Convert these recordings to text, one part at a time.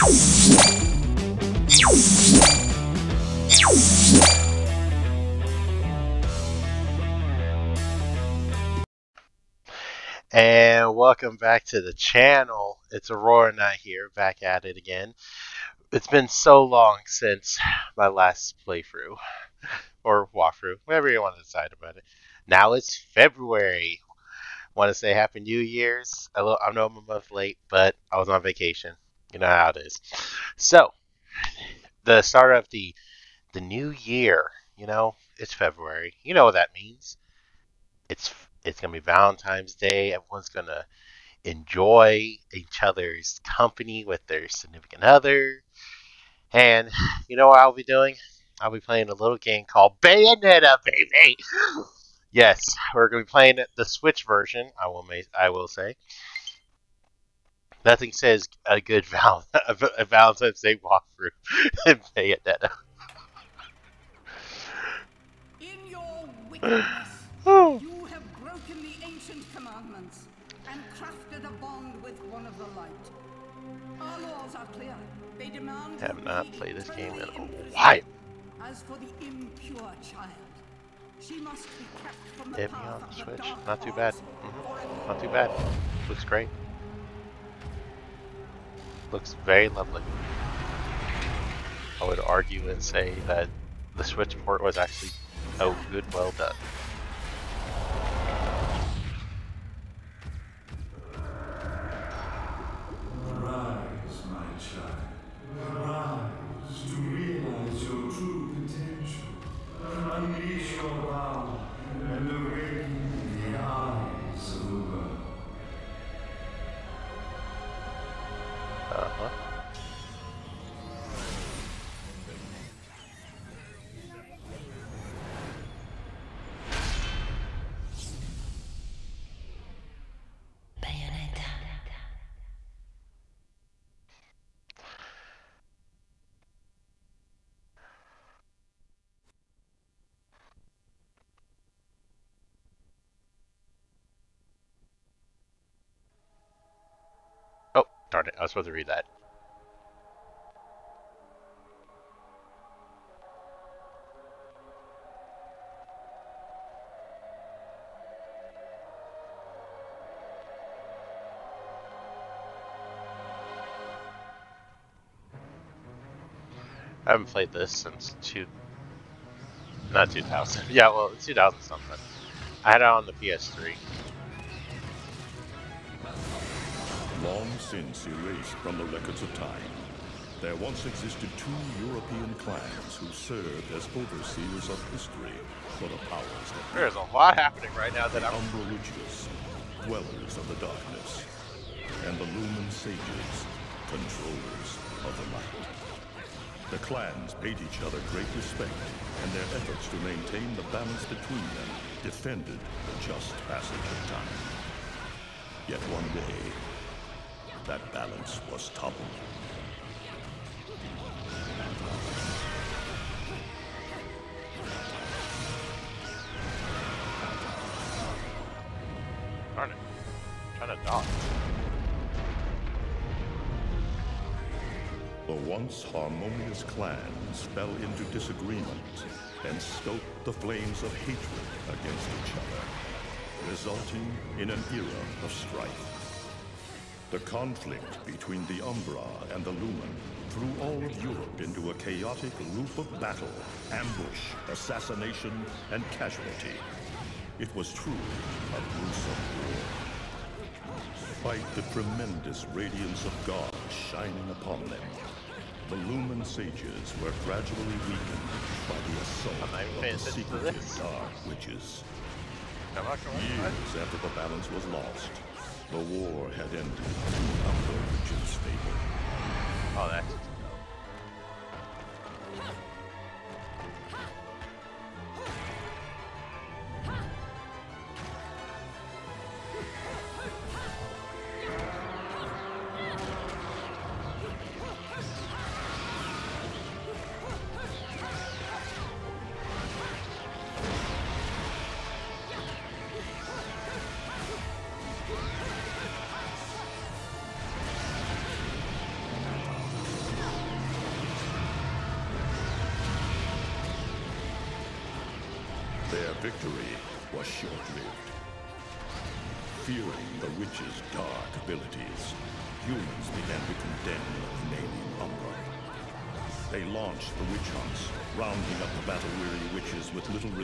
And welcome back to the channel. It's Aurora Knight here, back at it again. It's been so long since my last playthrough, or walkthrough, whatever you want to decide about it. Now it's February. Want to say Happy New Year's? I know I'm a month late, but I was on vacation. You know how it is. So, the start of the the new year. You know, it's February. You know what that means. It's it's gonna be Valentine's Day. Everyone's gonna enjoy each other's company with their significant other. And you know what I'll be doing? I'll be playing a little game called Bayonetta, baby. yes, we're gonna be playing the Switch version. I will I will say. Nothing says a good val- a Valentine's Day walkthrough in Bayonetta. In your wickedness, oh. you have broken the ancient commandments and crafted a bond with one of the light. Our laws are clear. They demand Have not played this game in a while. As for the impure child, she must be kept from the Hit me path on the Switch. Not too bad. arts Mhm. Not too bad. Looks great. Looks very lovely. I would argue and say that the Switch port was actually oh good, well done. Darn it. I was supposed to read that. I haven't played this since two, not 2000. Yeah, well, 2000 something. I had it on the PS3. Long since erased from the records of time, there once existed two European clans who served as overseers of history for the powers that. There's a lot happening right now that The I'm. Umbra Witches, dwellers of the darkness, and the Lumen Sages, controllers of the light. The clans paid each other great respect, and their efforts to maintain the balance between them defended the just passage of time. Yet one day, that balance was toppled. Darn it. trying to dodge. The once harmonious clans fell into disagreement and stoked the flames of hatred against each other, resulting in an era of strife. The conflict between the Umbra and the Lumen threw all of Europe into a chaotic loop of battle, ambush, assassination, and casualty. It was truly a gruesome war. Despite the tremendous radiance of God shining upon them, the Lumen Sages were gradually weakened by the assault of the secretive. Dark Witches. Come on, come on. Years after the balance was lost, the war had ended. Oh, that's.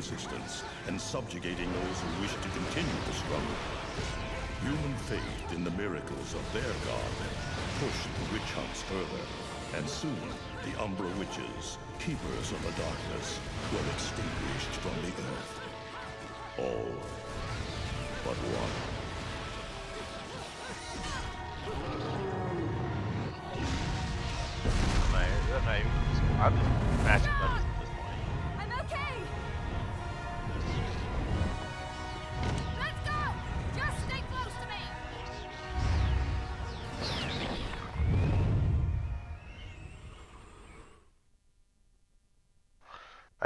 Resistance and subjugating those who wished to continue the struggle. Human faith in the miracles of their god pushed the witch hunts further, and soon the Umbra witches, keepers of the darkness, were extinguished from the earth. All but one.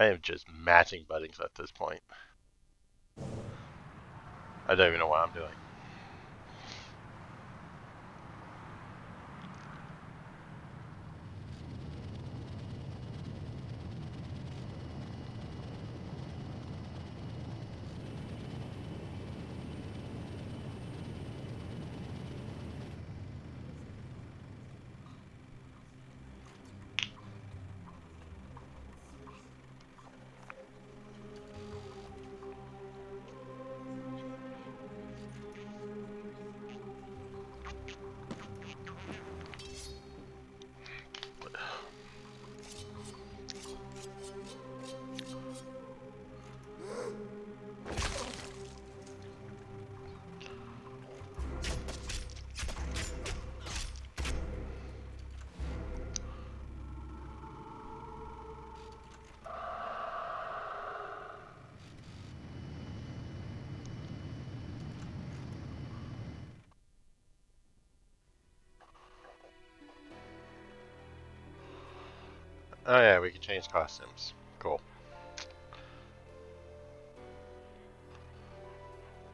Am just matching buttons at this point. I don't even know what I'm doing. Oh yeah, we can change costumes. Cool.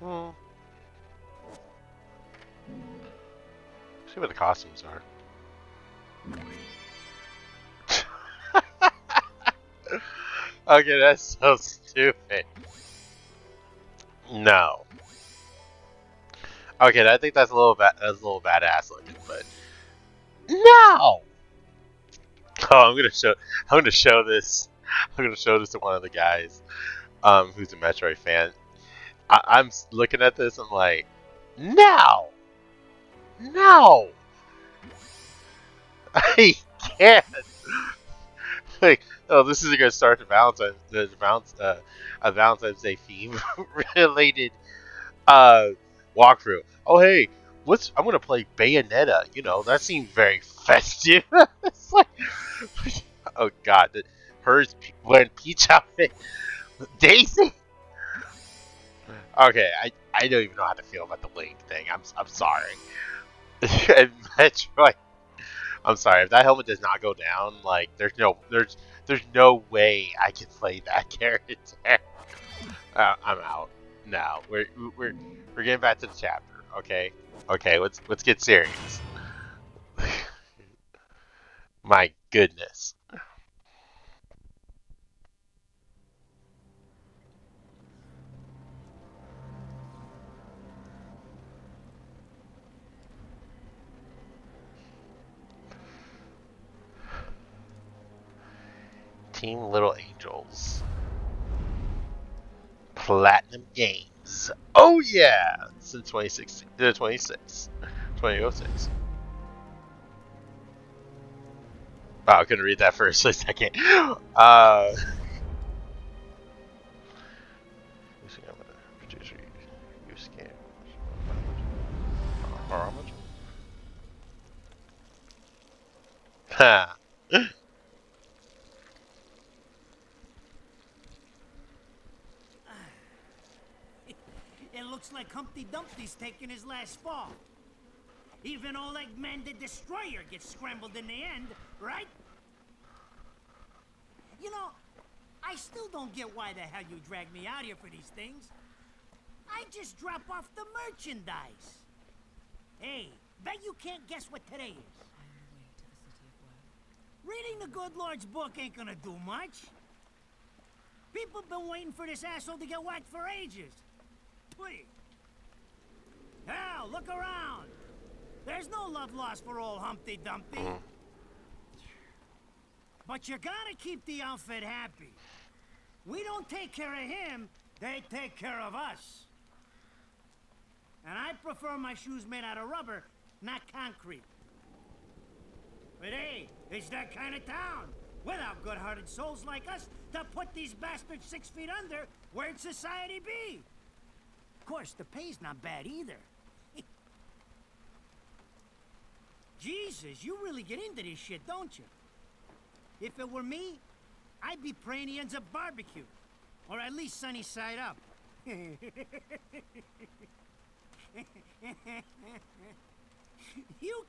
Hmm. See what the costumes are. okay, that's so stupid. No. Okay, I think that's a little bad. That's a little badass looking, but no. Oh, I'm gonna show. I'm gonna show this. I'm gonna show this to one of the guys, um, who's a Metroid fan. I, I'm looking at this. I'm like, no, no, I can't. Like, oh, this is gonna start the Valentine's, the Valentine's, uh, a Valentine's Day theme related, uh, walkthrough. Oh, hey, what's? I'm gonna play Bayonetta. You know, that seems very festive. it's like, oh god, hers wearing peach outfit, Daisy. Okay, I I don't even know how to feel about the Link thing. I'm I'm sorry. and Metroid, I'm sorry if that helmet does not go down. Like, there's no there's there's no way I can play that character. Uh, I'm out. No, we're we're we're getting back to the chapter. Okay, okay, let's let's get serious. My goodness. Team Little Angels. Platinum Games. Oh yeah! Since 2016, uh, 26, 2006. Wow, I couldn't read that for a second. Uh? Ha. It looks like Humpty Dumpty's taking his last fall. Even old Eggman the Destroyer gets scrambled in the end, right? You know, I still don't get why the hell you drag me out here for these things. I just drop off the merchandise. Hey, bet you can't guess what today is. Reading the good Lord's book ain't gonna do much. People been waiting for this asshole to get whacked for ages. Please. Hell, look around. There's no love lost for old Humpty Dumpty. Mm-hmm. But you gotta keep the outfit happy. We don't take care of him, they take care of us. And I prefer my shoes made out of rubber, not concrete. But hey, it's that kind of town. Without good-hearted souls like us to put these bastards six feet under, where'd society be? Of course, the pay's not bad either. Jesus, you really get into this shit, don't you? If it were me, I'd be praying he ends up barbecued. Or at least sunny side up. you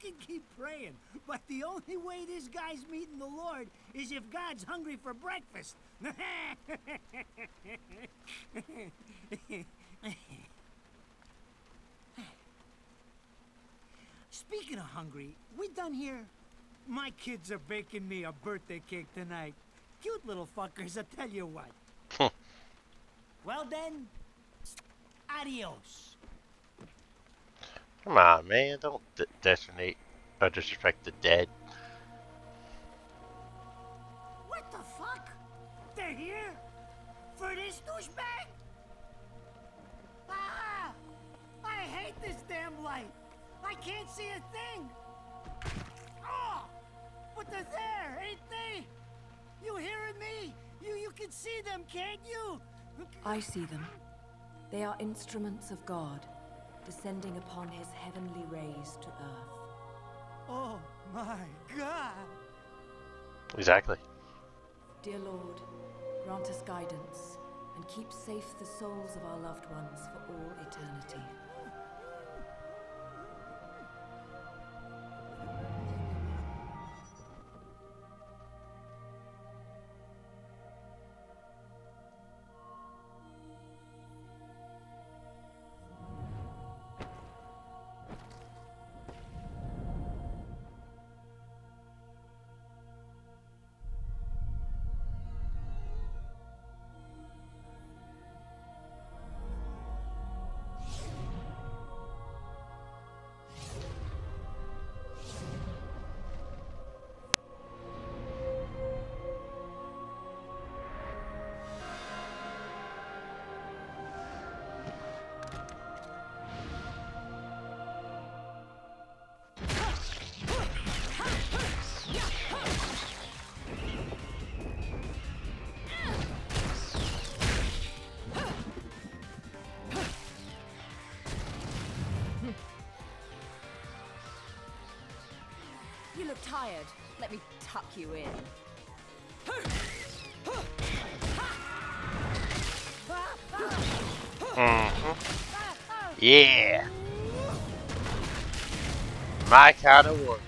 can keep praying, but the only way this guy's meeting the Lord is if God's hungry for breakfast. Speaking of hungry, we done here? My kids are baking me a birthday cake tonight. Cute little fuckers, I tell you what. well then, adios. Come on, man. Don't de detonate or disrespect the dead. What the fuck? They're here? For this douchebag? Ah! I hate this damn light. I can't see a thing. Oh! But they're there, ain't they? You hearing me? You you can see them, can't you? I see them. They are instruments of God, descending upon his heavenly rays to earth. Oh my god! Exactly. Dear Lord, grant us guidance and keep safe the souls of our loved ones for all eternity. Tired. Let me tuck you in. Mm-hmm. Yeah. My kind of work.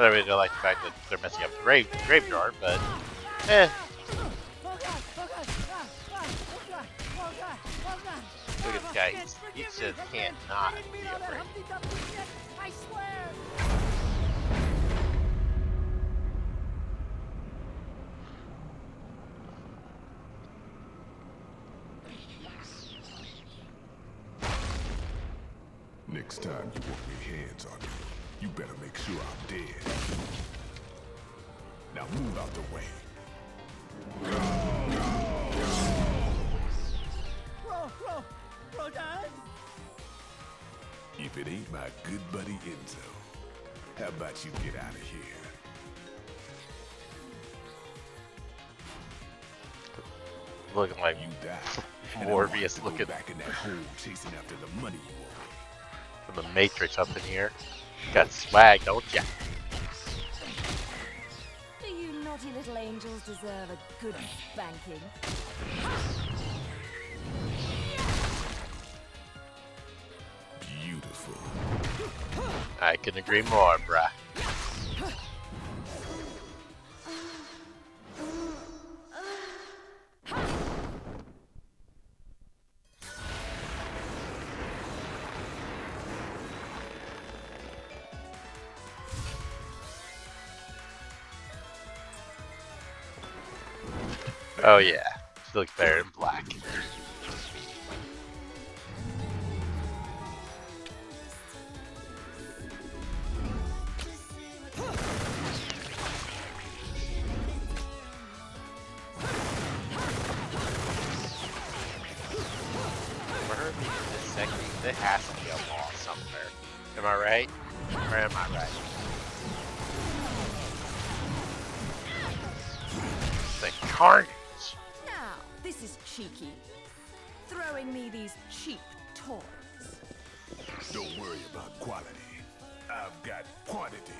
I don't really like the fact that they're messing up the grave graveyard, but eh. Oh god! Oh god! Ah, ah, oh god! Oh god! Oh god! He just can't not be afraid. Morbius want to looking back in that hole chasing after the money you from the Matrix up in here. Got swag, don't ya? Do you naughty little angels deserve a good spanking? Beautiful. I can agree more, bruh. Oh yeah, she looks better in black. There has to be a somewhere. Am I right? Am I right? The! This is cheeky. Throwing me these cheap toys. Don't worry about quality. I've got quantity.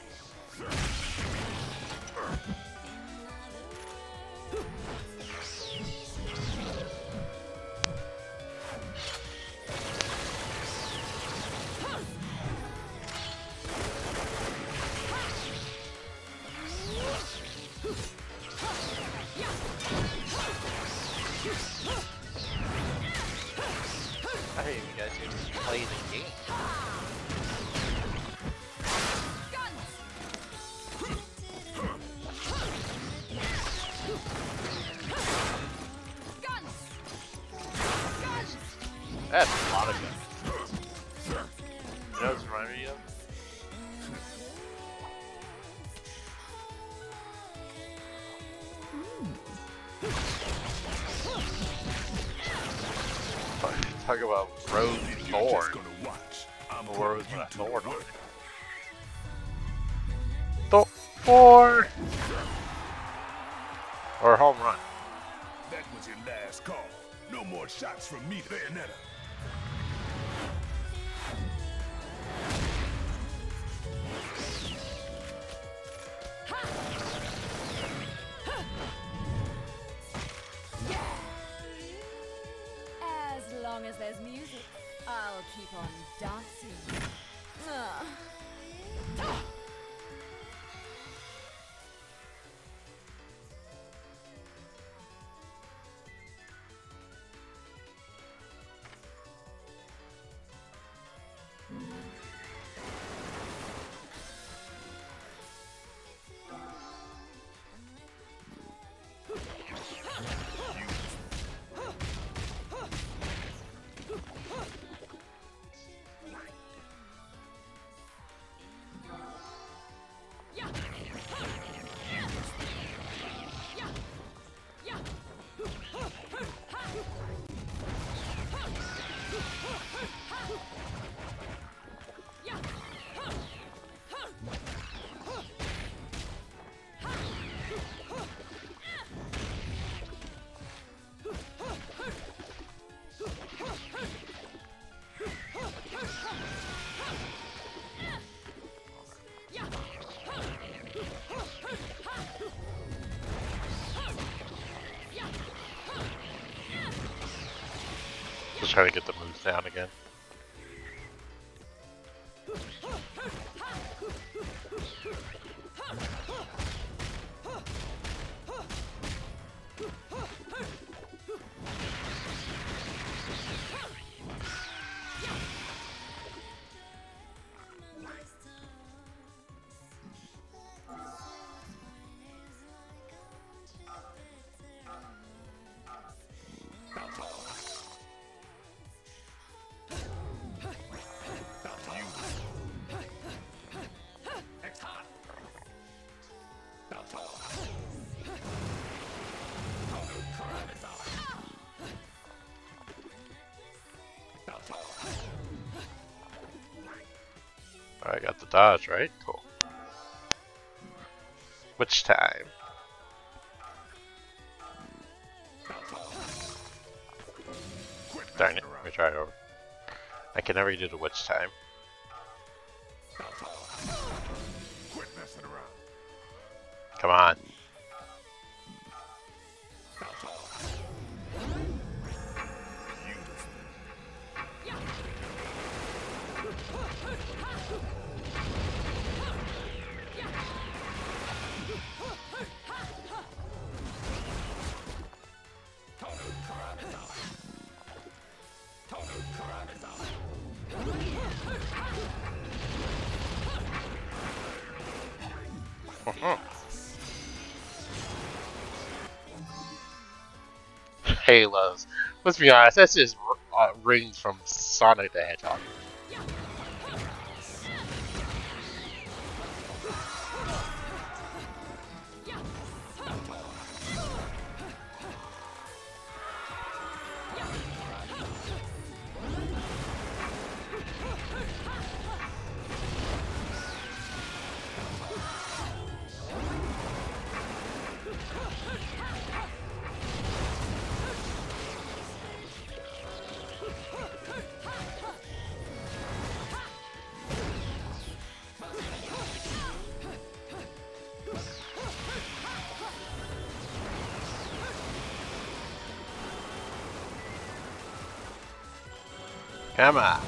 Keep on dancing. Just trying to get the moves down again. Dodge, right? Cool. Witch time? Darn it, let me try it over. I can never do the witch time. Come on. Halos. Let's be honest, that's just uh, rings from Sonic the Hedgehog. Come on.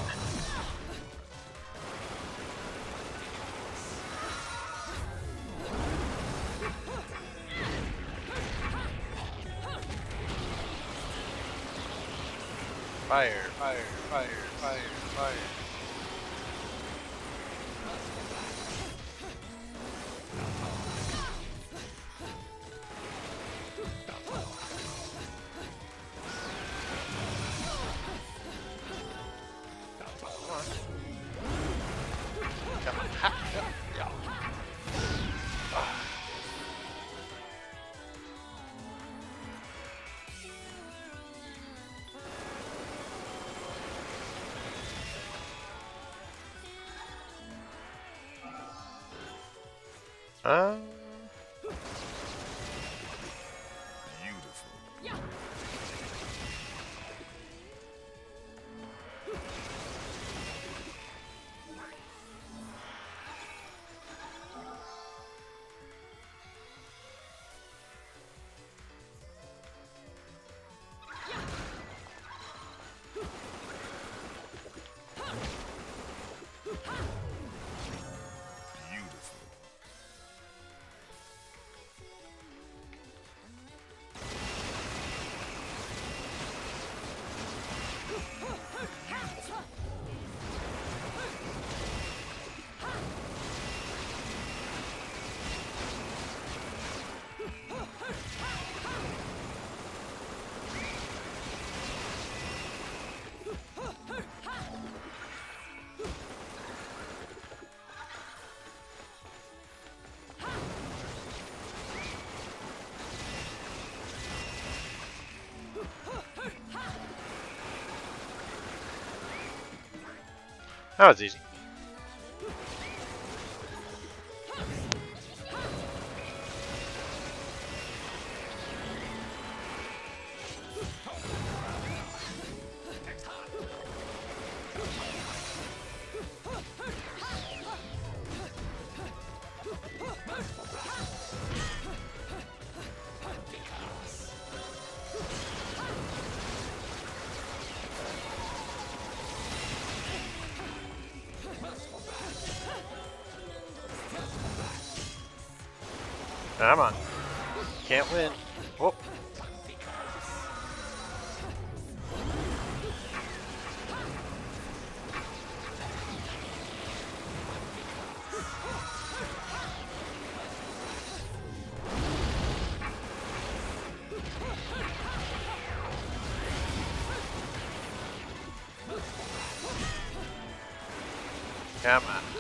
Uh, that was easy. Come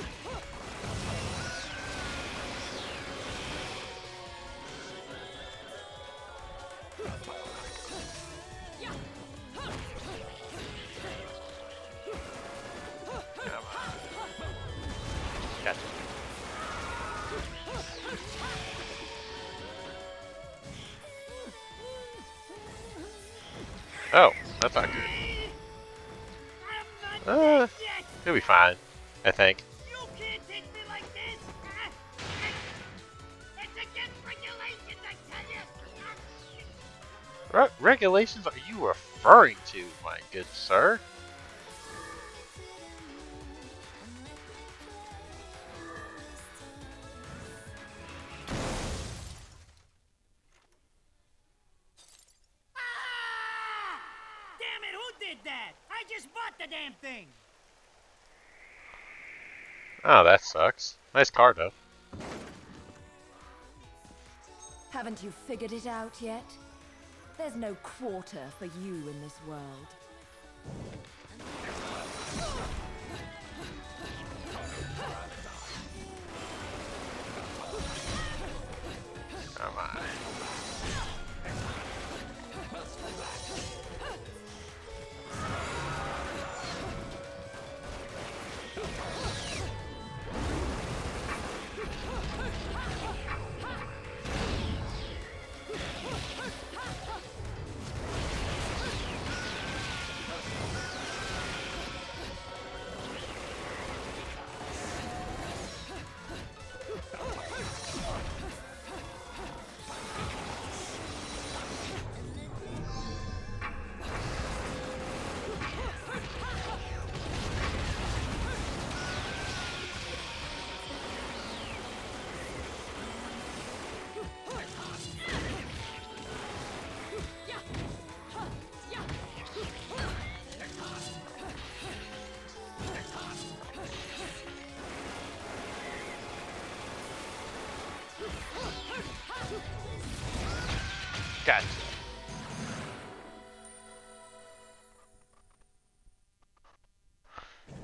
regulations are you referring to, my good sir? Ah! Damn it, who did that? I just bought the damn thing. Oh, that sucks. Nice car, though. Haven't you figured it out yet? There's no quarter for you in this world.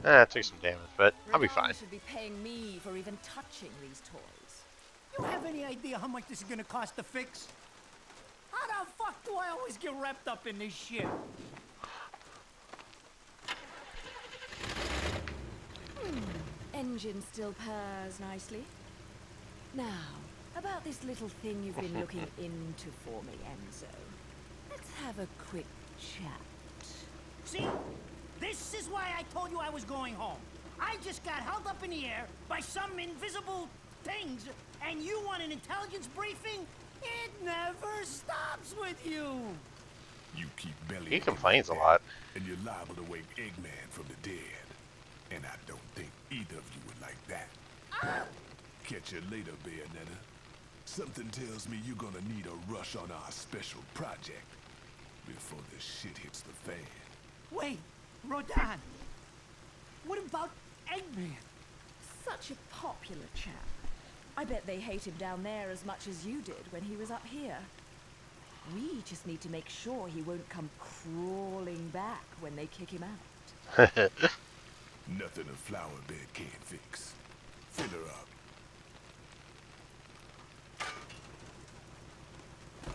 Eh, took some damage, but I'll be Radahn fine. should be paying me for even touching these toys. You have any idea how much this is gonna cost to fix? How the fuck do I always get wrapped up in this shit? Engine still purrs nicely. Now, about this little thing you've been looking into for me, Enzo. Let's have a quick chat. See? This is why I told you I was going home. I just got held up in the air by some invisible things, and you want an intelligence briefing? It never stops with you. You keep belly. He complains a lot. And you're liable to wake Eggman from the dead. And I don't think either of you would like that. Catch you later, Bayonetta. Something tells me you're gonna need a rush on our special project before this shit hits the fan. Wait, Rodan. What about Eggman? Such a popular chap. I bet they hate him down there as much as you did when he was up here. We just need to make sure he won't come crawling back when they kick him out. Nothing a flower bed can't fix. Fill her up.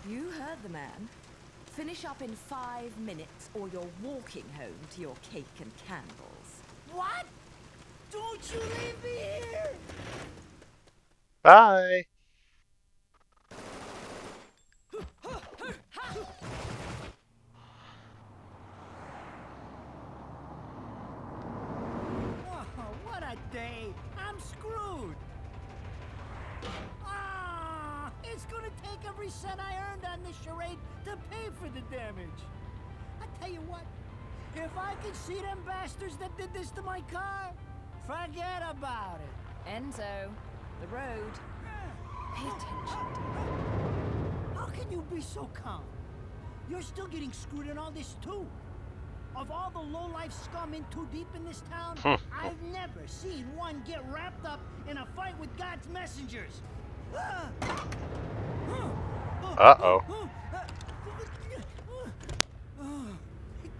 You heard the man. Finish up in five minutes or you're walking home to your cake and candles. What? Don't you leave me here! Bye. Oh, what a day! I'm screwed! It's gonna take every cent I earned on this charade to pay for the damage. I tell you what, if I could see them bastards that did this to my car, forget about it. Enzo, the road. Pay attention. How can you be so calm? You're still getting screwed in all this too. Of all the low-life scum in too deep in this town, I've never seen one get wrapped up in a fight with God's messengers. Uh-oh.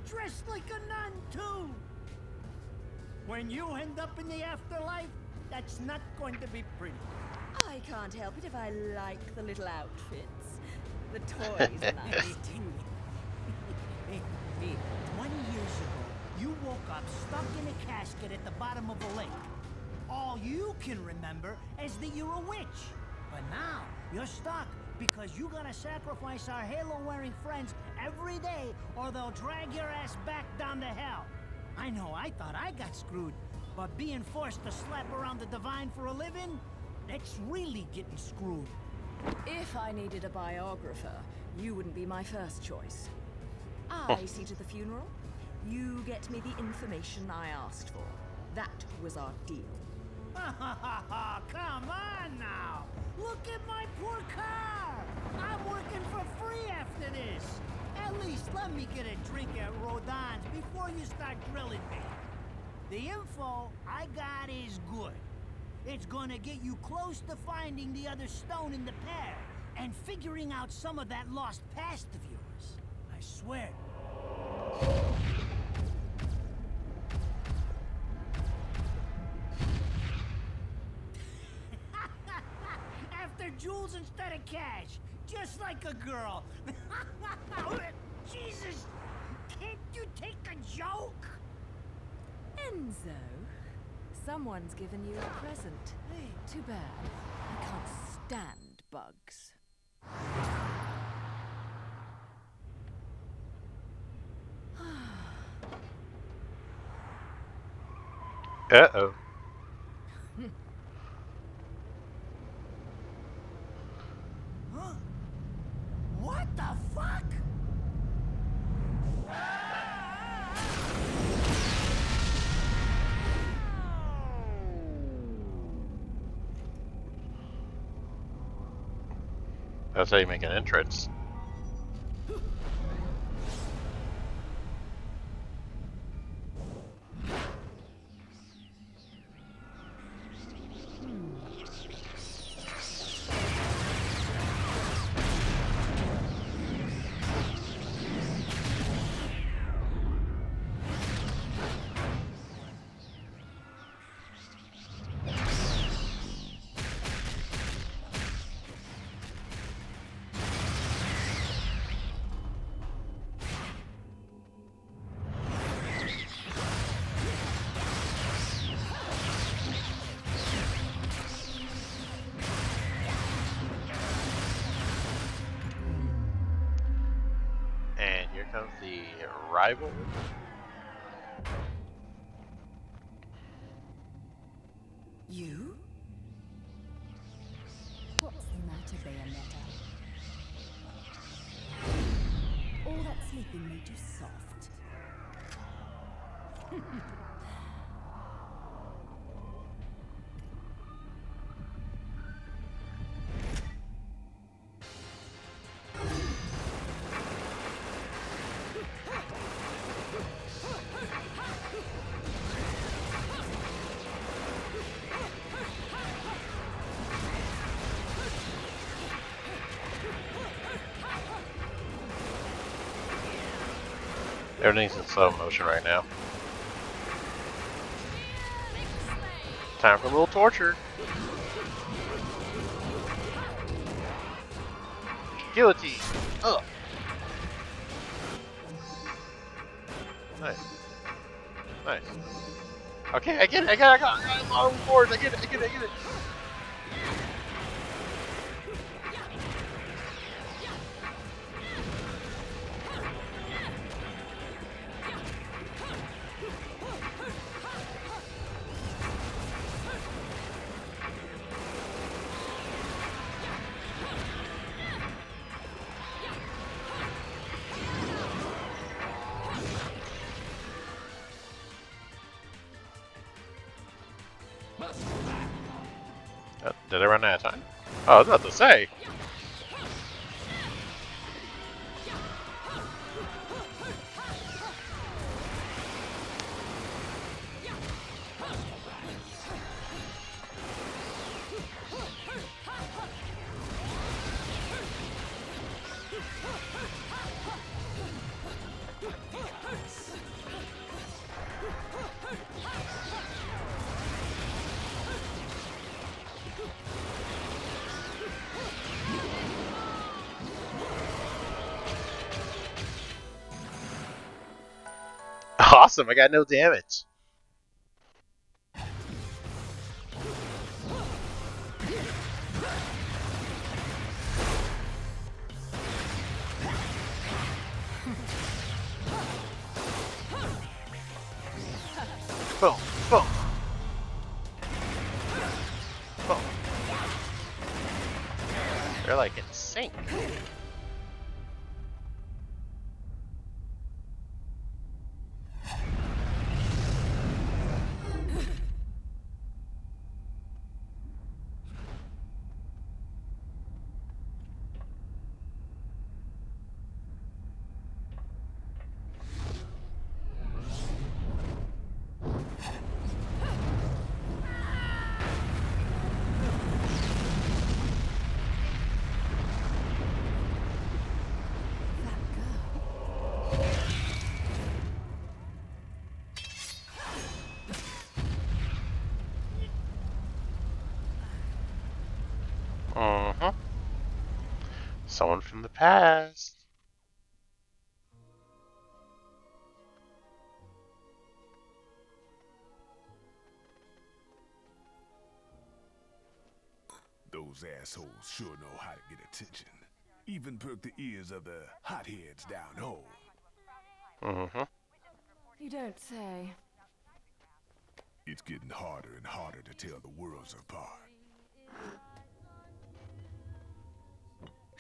Dressed like a nun too. When you end up in the afterlife, that's not going to be pretty. I can't help it if I like the little outfits. The toys are nice too. Hey, hey, 20 years ago, you woke up stuck in a casket at the bottom of a lake. All you can remember is that you're a witch. But now, you're stuck because you gotta sacrifice our halo-wearing friends every day or they'll drag your ass back down to hell. I know, I thought I got screwed, but being forced to slap around the divine for a living, that's really getting screwed. If I needed a biographer, you wouldn't be my first choice. I oh. see to the funeral. You get me the information I asked for. That was our deal. Come on now! Look at my poor car! I'm working for free after this! At least let me get a drink at Rodin's before you start grilling me. The info I got is good. It's gonna get you close to finding the other stone in the pair and figuring out some of that lost past of yours. I swear. After jewels instead of cash, just like a girl. Jesus, can't you take a joke? Enzo, someone's given you a present. Too bad. I can't stand bugs. Uh That's how you make an entrance. Everything's in slow motion right now. Time for a little torture. Guillotine. Ugh. Nice. Nice. Okay, I get it. I got it. I got it. I got. Long boards. I get it. I get it. I get it. I was about to say. Awesome, I got no damage. Someone from the past. Those assholes sure know how to get attention. Even perk the ears of the hotheads down home. Mm-hmm. You don't say. It's getting harder and harder to tell the worlds apart.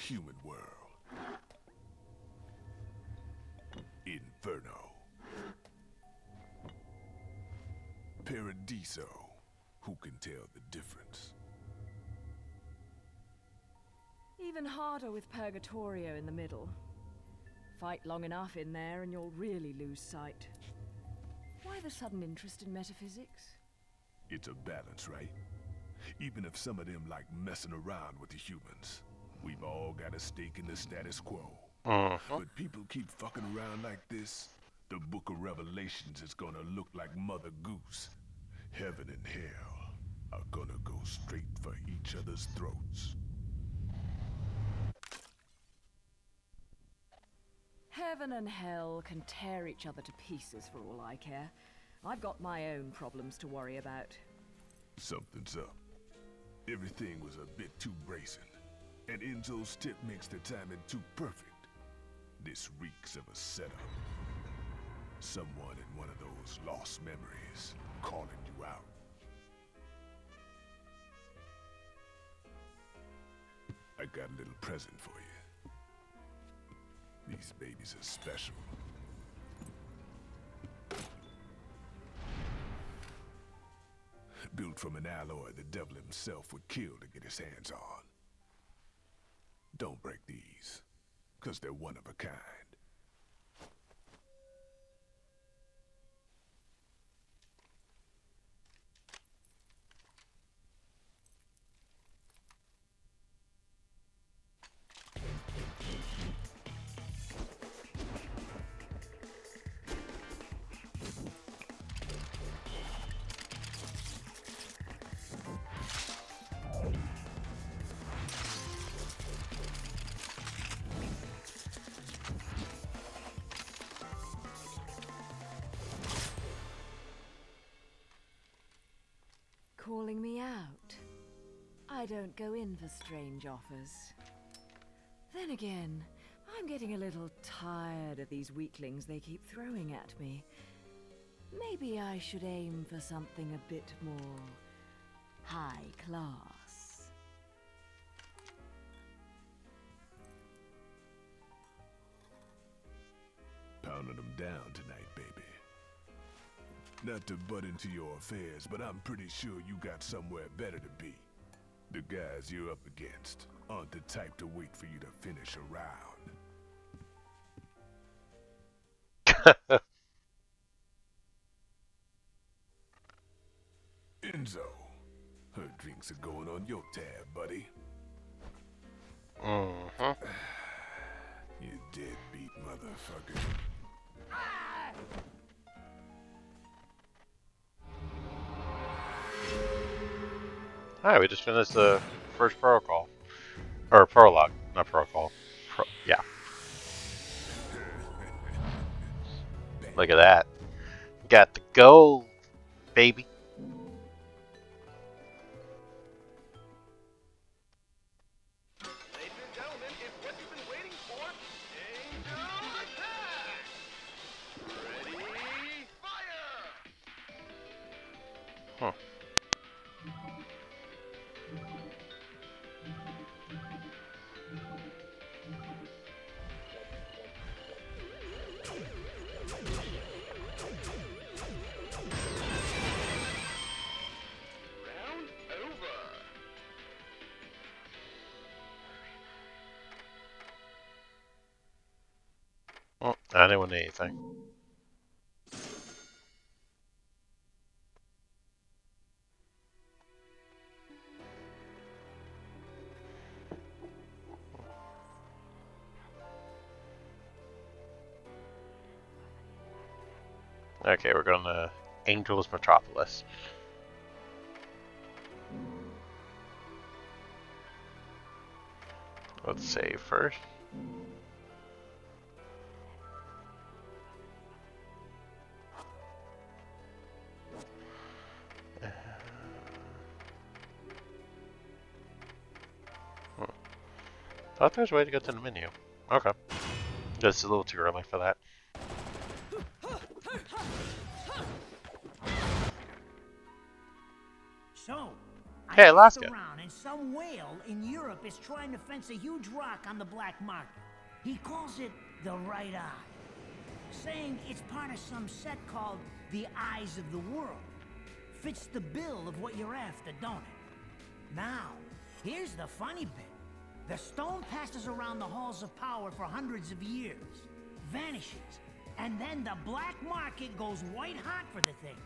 Human world. Inferno. Paradiso. Who can tell the difference? Even harder with Purgatorio in the middle. Fight long enough in there and you'll really lose sight. Why the sudden interest in metaphysics? It's a balance, right? Even if some of them like messing around with the humans, we've all got a stake in the status quo. Mm-hmm. But people keep fucking around like this, the Book of Revelations is gonna look like Mother Goose. Heaven and hell are gonna go straight for each other's throats. Heaven and hell can tear each other to pieces for all I care. I've got my own problems to worry about. Something's up. Everything was a bit too bracing, and Enzo's tip makes the timing too perfect. This reeks of a setup. Someone in one of those lost memories calling you out. I got a little present for you. These babies are special. Built from an alloy the devil himself would kill to get his hands on. Don't break these, because they're one of a kind. Go in for strange offers. Then again, I'm getting a little tired of these weaklings they keep throwing at me. Maybe I should aim for something a bit more high class. Pounding them down tonight, baby. Not to butt into your affairs, but I'm pretty sure you got somewhere better to be. The guys you're up against aren't the type to wait for you to finish a round. Enzo, her drinks are going on your tab, buddy. Mm-hmm. You deadbeat motherfucker. Alright, we just finished the first protocol. Or prologue, not protocol. Pro yeah. Look at that. Got the gold, baby. Okay, we're going to Angel's Metropolis. Let's save first. Hmm. Thought there's a way to get to the menu. Okay. Just a little too early for that. Hey, looked Alaska. around and some whale in Europe is trying to fence a huge rock on the black market. He calls it the right eye, saying it's part of some set called the Eyes of the World. Fits the bill of what you're after, don't it? Now, here's the funny bit. The stone passes around the halls of power for hundreds of years, vanishes, and then the black market goes white hot for the thing.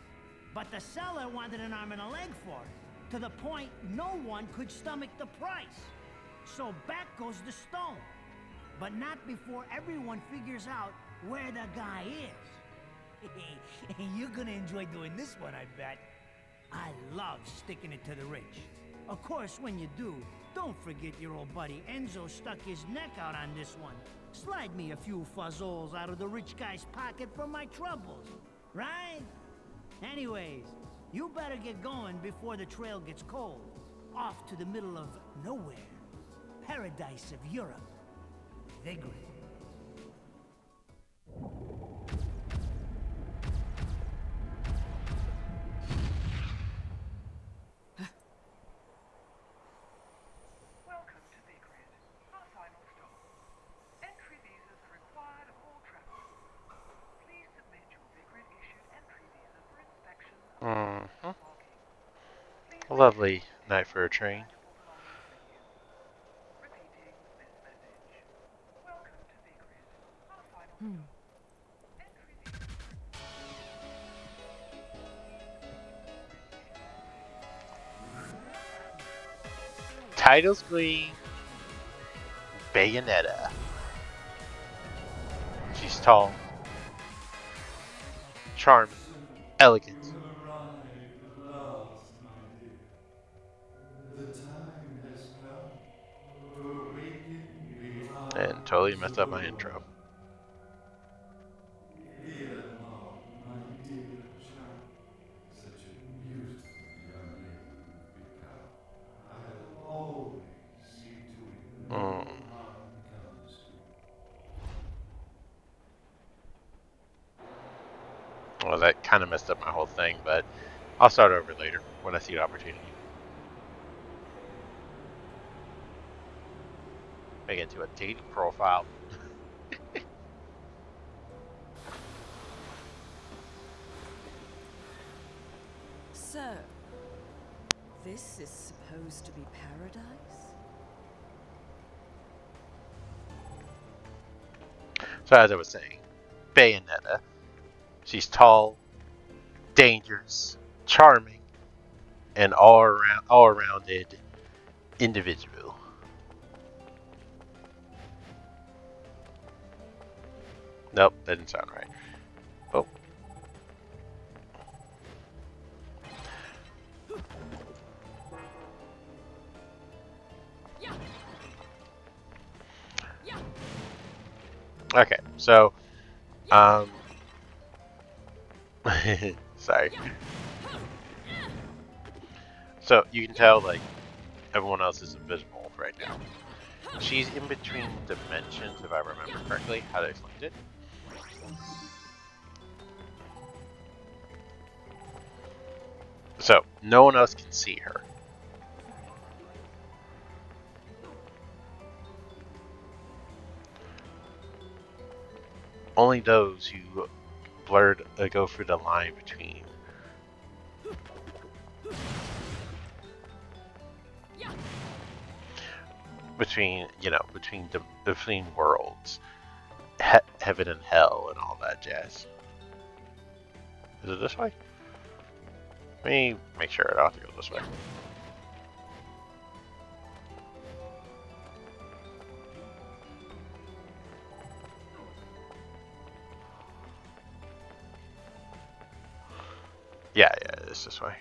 But the seller wanted an arm and a leg for it, to the point no one could stomach the price. So back goes the stone. But not before everyone figures out where the guy is. You're gonna enjoy doing this one, I bet. I love sticking it to the rich. Of course, when you do, don't forget your old buddy Enzo stuck his neck out on this one. Slide me a few fuzzoles out of the rich guy's pocket for my troubles, right? Anyways, you better get going before the trail gets cold. Off to the middle of nowhere. Paradise of Europe. Vigrid. Lovely night for a train. Hmm. Visa Title screen. Bayonetta. She's tall, charming, elegant. Totally messed up my intro. Mm. Well, that kind of messed up my whole thing, but I'll start over later when I see an opportunity. Make it into a dating profile. So, this is supposed to be paradise? So as I was saying, Bayonetta. She's tall, dangerous, charming, and all around all rounded individual. Nope, that didn't sound right. Oh. Okay, so, um, sorry. So you can tell like everyone else is invisible right now. She's in between dimensions, if I remember correctly. How to explain it? So no one else can see her. Only those who blurred uh, go through the line between between you know between the between worlds, he heaven and hell, and all that jazz. Is it this way? Let me make sure I don't have to go this way. Yeah, yeah, it's this way.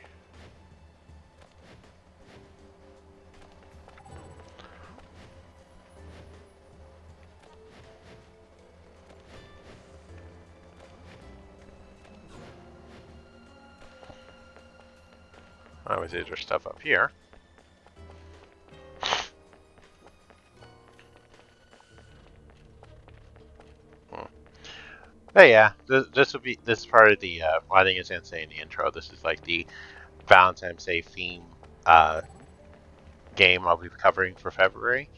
Obviously, there's stuff up here. Hmm. But yeah, this, this would be this is part of the. Uh, well, I think it's gonna in the intro. This is like the Valentine's Day theme uh, game I'll be covering for February.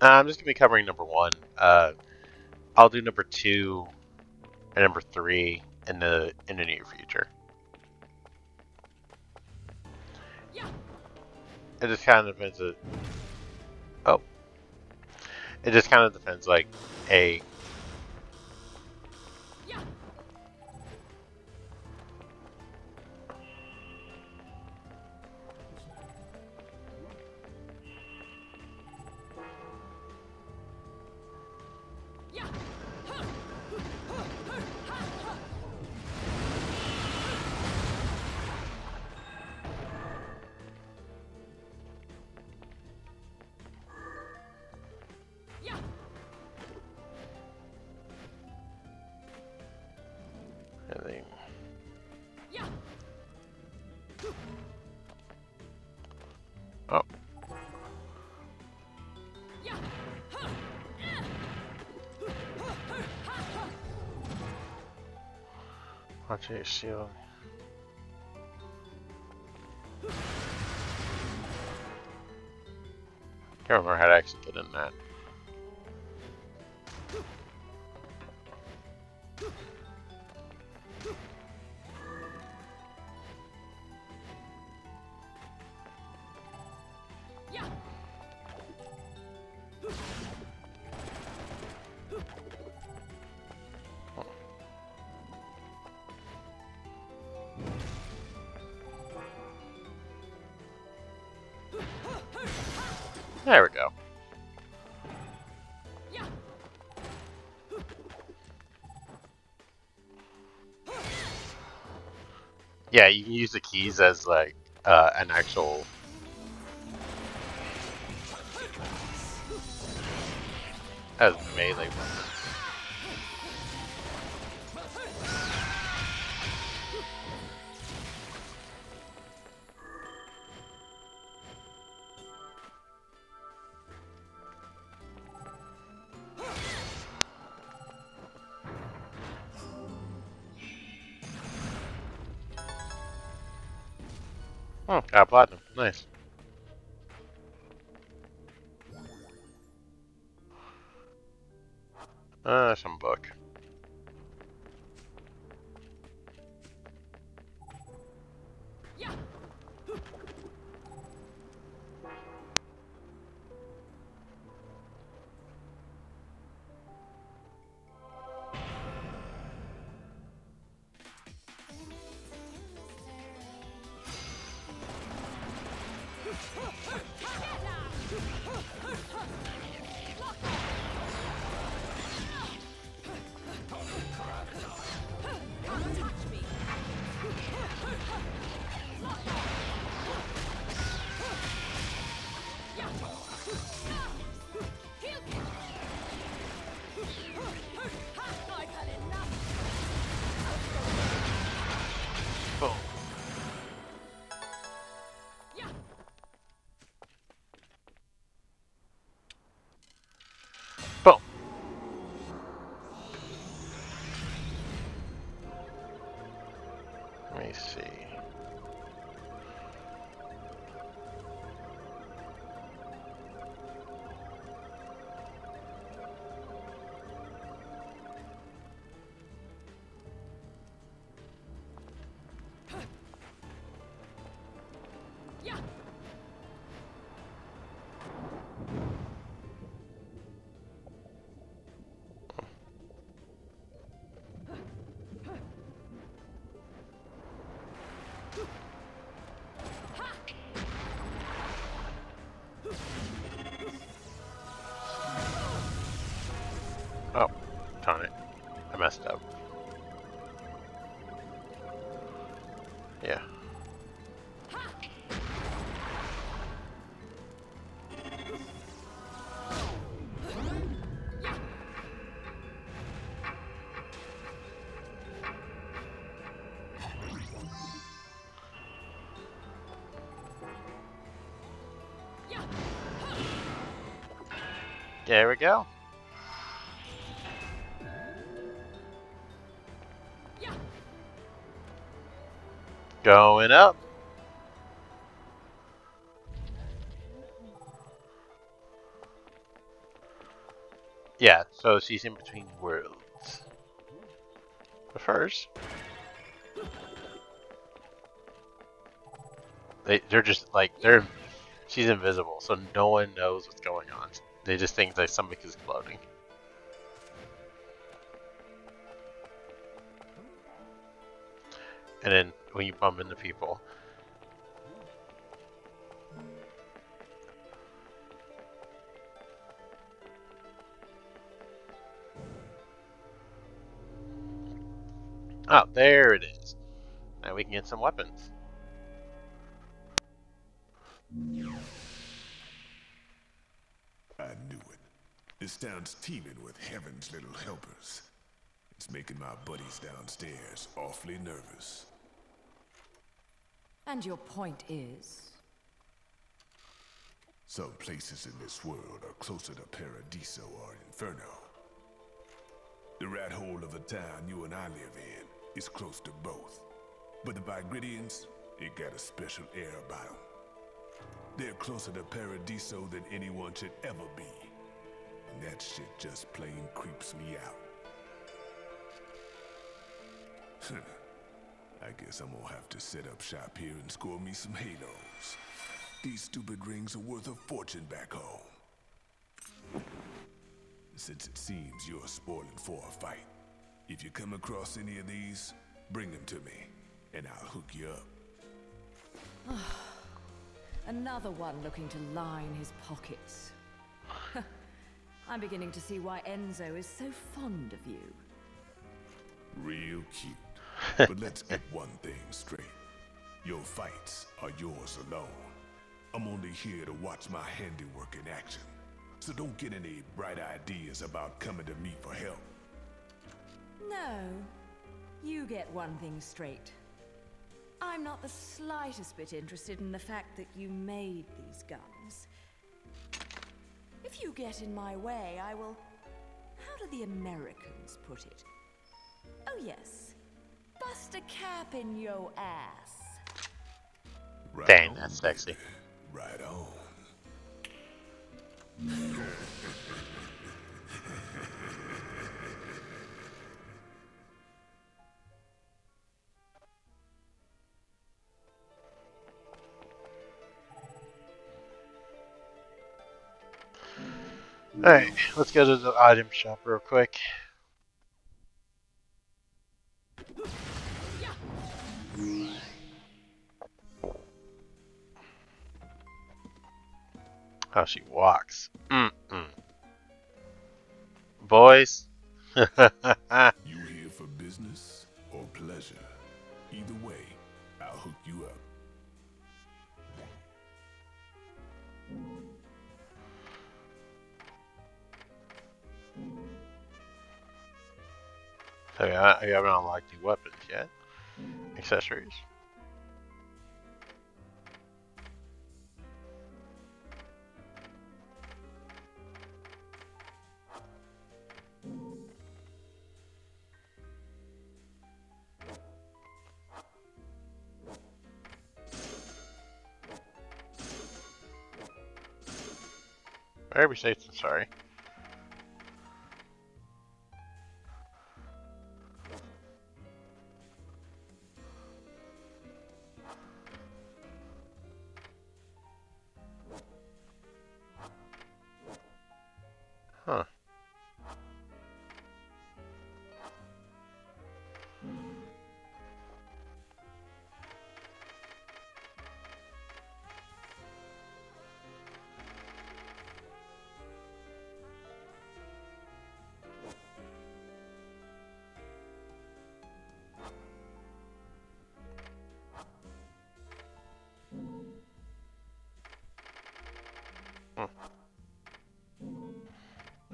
Uh, I'm just gonna be covering number one. Uh, I'll do number two and number three in the in the near future. It just kind of depends. A, oh, it just kind of depends. Like a Your shield. Can't remember how to actually get in that. Yeah, you can use the keys as like uh, an actual. As melee messed up. Yeah. There we go. Going up. Yeah, so she's in between worlds. But first, they they're just like they're she's invisible, so no one knows what's going on. They just think that something is when you bump into people, Oh, there it is. Now we can get some weapons. I knew it. This town's teeming with heaven's little helpers. It's making my buddies downstairs awfully nervous. And your point is? Some places in this world are closer to Paradiso or Inferno. The rat hole of the town you and I live in is close to both. But the Vigridians, it got a special air about them. They're closer to Paradiso than anyone should ever be. And that shit just plain creeps me out. I guess I'm gonna have to set up shop here and score me some halos. These stupid rings are worth a fortune back home. Since it seems you're spoiling for a fight, if you come across any of these, bring them to me, and I'll hook you up. Another one looking to line his pockets. I'm beginning to see why Enzo is so fond of you. Real cute. but let's get one thing straight. Your fights are yours alone. I'm only here to watch my handiwork in action. So don't get any bright ideas about coming to me for help. No, you get one thing straight. I'm not the slightest bit interested in the fact that you made these guns. If you get in my way, I will. How do the Americans put it? Oh, yes. Bust a cap in your ass. Right Dang, on, that's sexy. Right on. Alright, let's go to the item shop real quick. How she walks. Mm-mm. Boys. You here for business or pleasure? Either way, I'll hook you up. Okay, I, I haven't unlocked any weapons yet. Accessories. Be safe than sorry.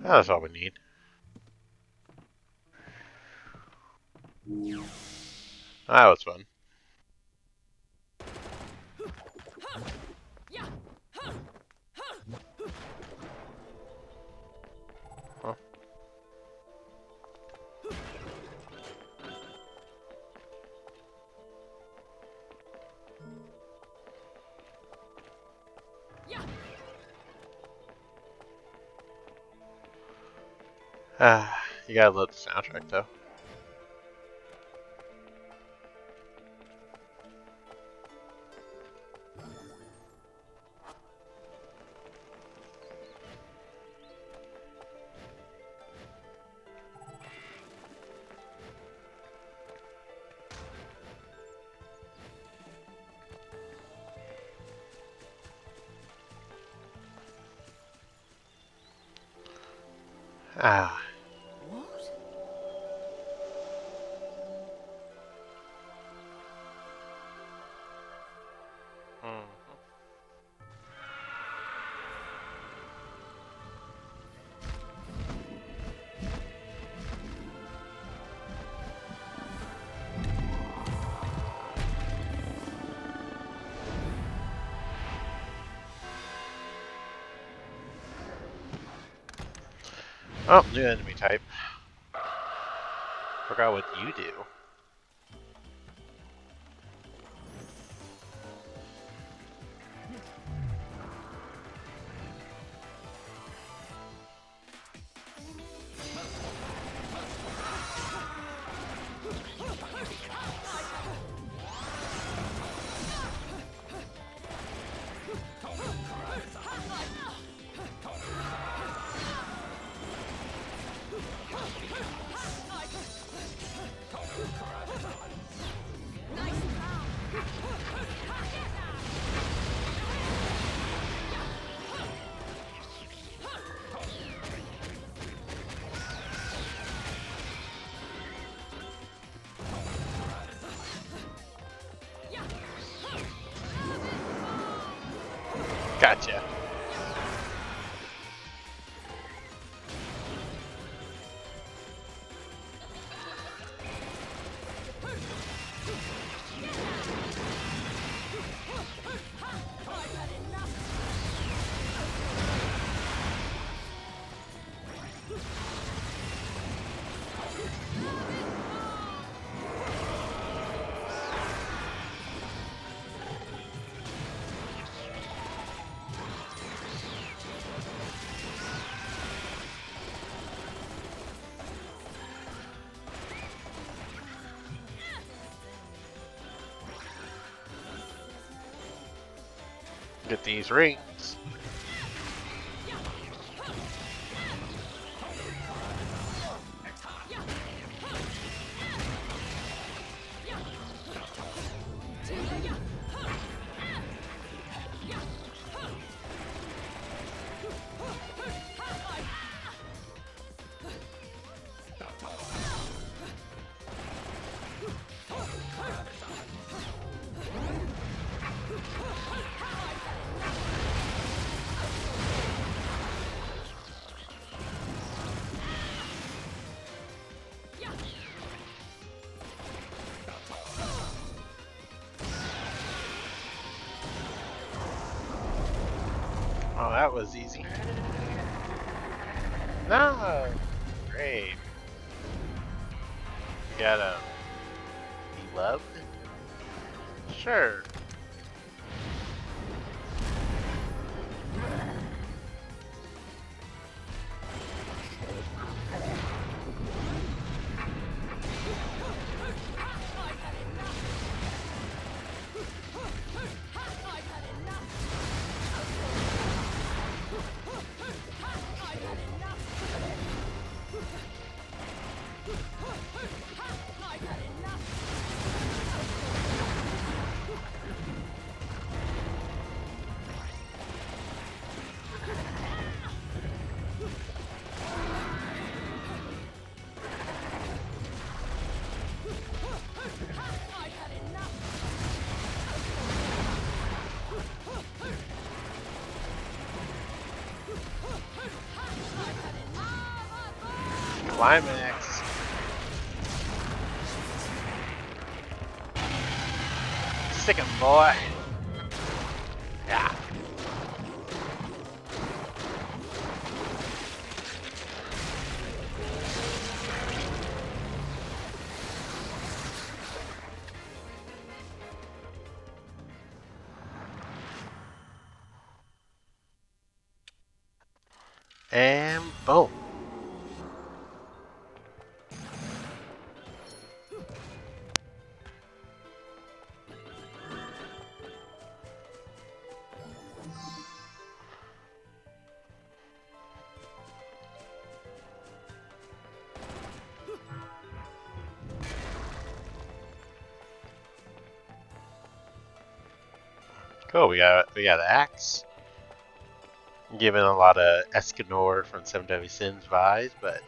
That's all we need. That was fun. Ah, you gotta love the soundtrack though. Oh, new enemy type. Forgot what you do. These rings. That was easy. No! Great. You gotta be um, loved? Sure. Climax. Sick him, boy. Cool, we got we got axe. Giving a lot of Escanor from Seven Deadly Sins vibes, but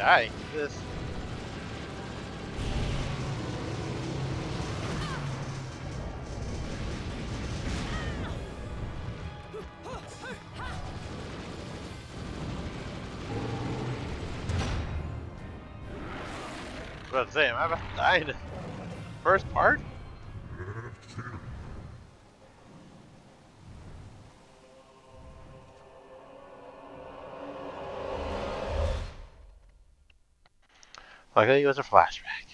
dying this? I was about to say, am I about to die in the first part? Luckily, it was a flashback.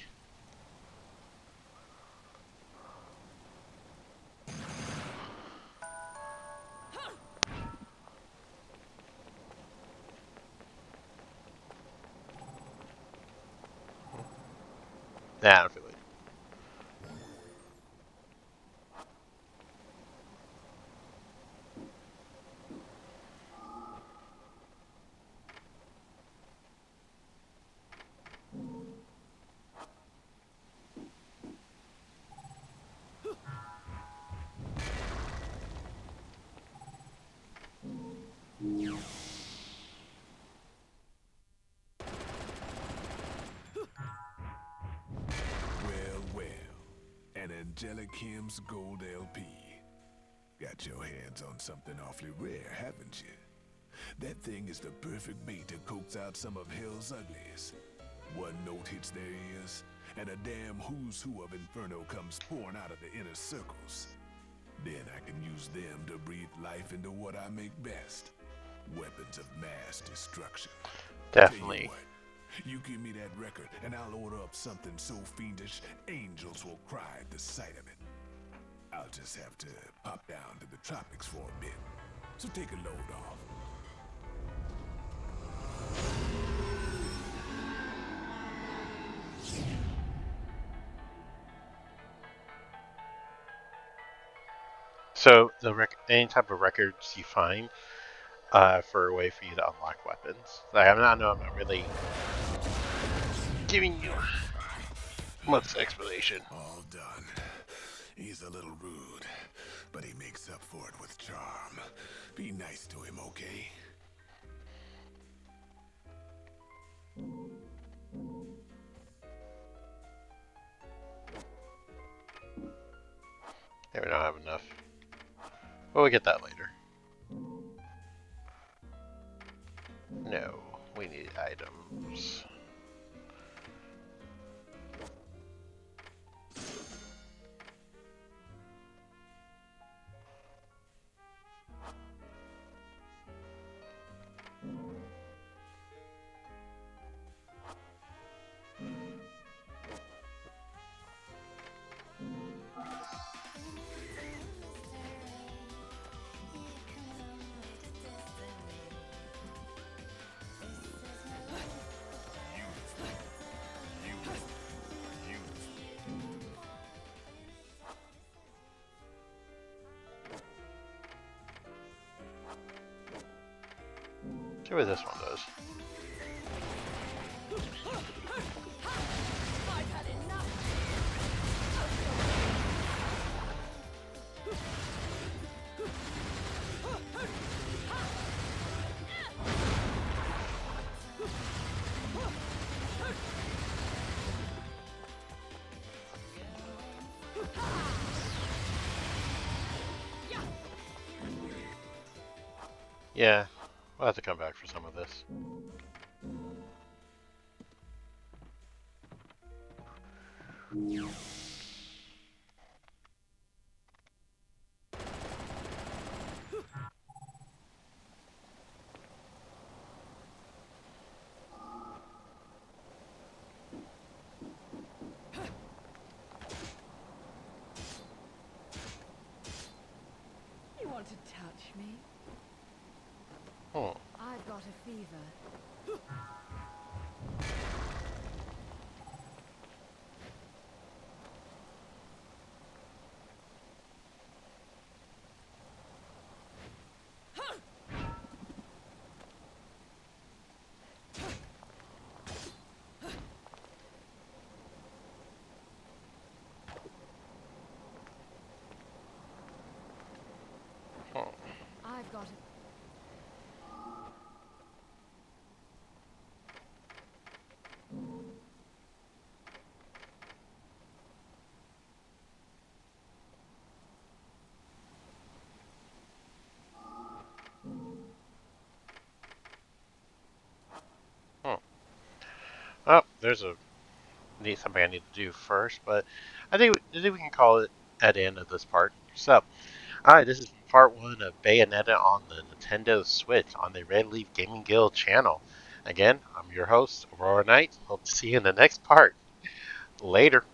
An Angelic Hymns Gold LP. Got your hands on something awfully rare, haven't you? That thing is the perfect bait to coax out some of hell's uglies. One note hits their ears, and a damn who's who of Inferno comes pouring out of the inner circles. Then I can use them to breathe life into what I make best. Weapons of mass destruction. Definitely. You give me that record, and I'll order up something so fiendish, angels will cry at the sight of it. I'll just have to pop down to the tropics for a bit. So take a load off. So the rec- any type of records you find uh, for a way for you to unlock weapons. Like I'm not, I know I'm not really giving you What's explanation? All done. He's a little rude, but he makes up for it with charm. Be nice to him, okay? Yeah, we don't have enough. Well, we get that later. No, we need items. See what this one does. Yeah, we'll have to come back for some of this. You want to touch me? Hmm. I've got a fever. Hmm. I've got a... Oh, there's a need something I need to do first, but I think I think we can call it at the end of this part. So, all right, this is part one of Bayonetta on the Nintendo Switch on the Red Leaf Gaming Guild channel. Again, I'm your host, Aurora Knight. Hope to see you in the next part. Later.